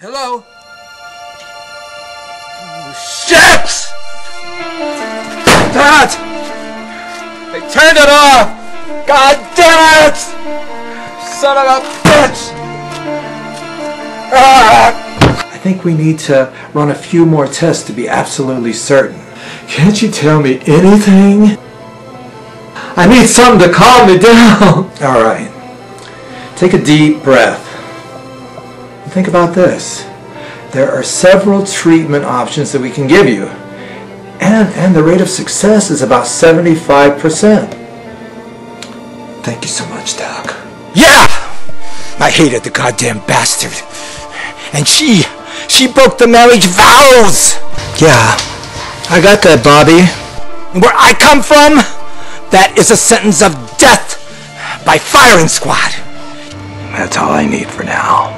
Hello? Shit! Dad! They turned it off! God damn it! Son of a bitch! Ah! I think we need to run a few more tests to be absolutely certain. Can't you tell me anything? I need something to calm me down. All right. Take a deep breath. Think about this. There are several treatment options that we can give you. And, and the rate of success is about 75%. Thank you so much, Doc. Yeah! I hated the goddamn bastard. And she, she broke the marriage vows! Yeah, I got that, Bobby. Where I come from, that is a sentence of death by firing squad. That's all I need for now.